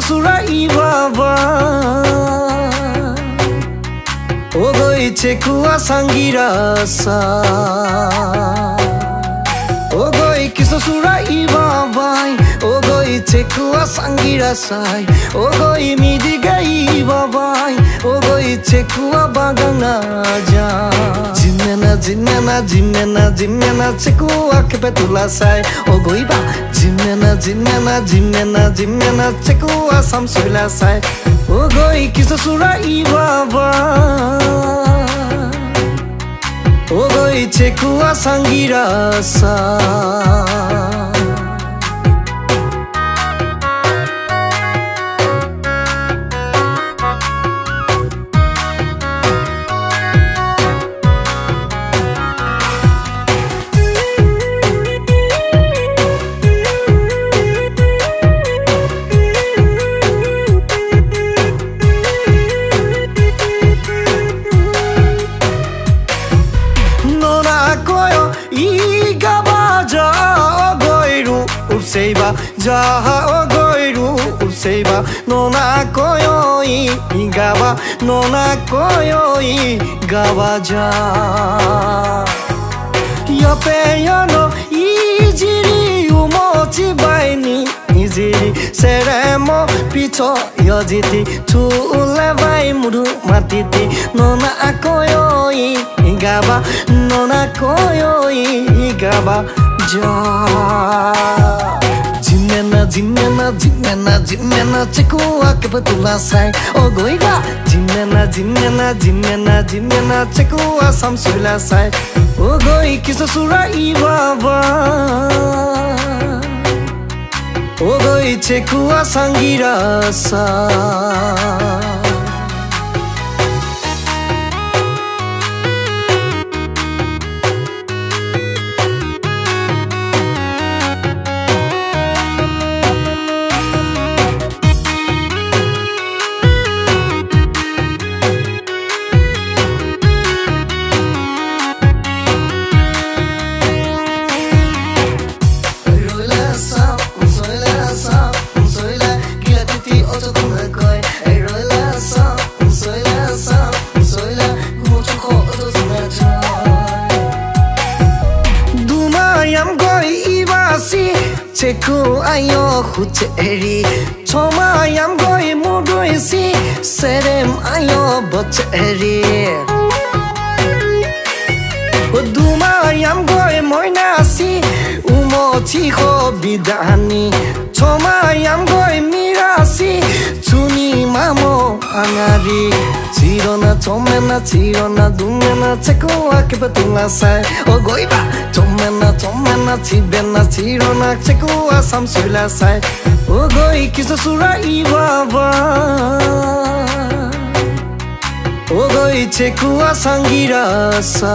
শ্বশুরাই বাবা। ও গইছে কুয়া সাঙ্গিরা ও গই কি শ্বশুরাই বাবাই, ও গইছে কুয়া সাঙ্গিরা সাই ও গই মিদি গাই বাবাই, ও গইছে কুয়া বাগানা যা জিন্নানা জিন্নানা জিন্নানা জিন্নানা চেকুয়া খেপে তুলা সাই ও গইবা dinleme dinleme dinleme Çekuva samsuyla say Ogoi kiso sura ibaba Ogoi çekuva sangira say いばじゃあごいるうせいばのなこよいがわのなこよいがわじゃ。よぺよのいじりうもちばいににじりせれもぴチョよじてつればいむるまててのなこよいがわのなこよいがわじゃ。あ dinleme dinleme dinleme Tek kulak kapatılan say o goyva Dinleme dinleme dinleme dinleme Tek kulak sam söyle say O goy kisa sura ibaba O goy tek kulak sangirasa চেকু আই খুচেৰি ছমায়াম গৈ মুদৈছি চেৰেম আই বচেৰি দুমায়াম গৈ মইনাচি উমচি হবিদানী ছমায়াম গৈ মি mirasi Chuni mamo angari Chirona chomena chirona dumena Cheku akibatunga sai Ogoi ba chomena chomena chibena chirona Cheku asam suila sai Ogoi kiso sura ibaba Ogoi cheku asangirasa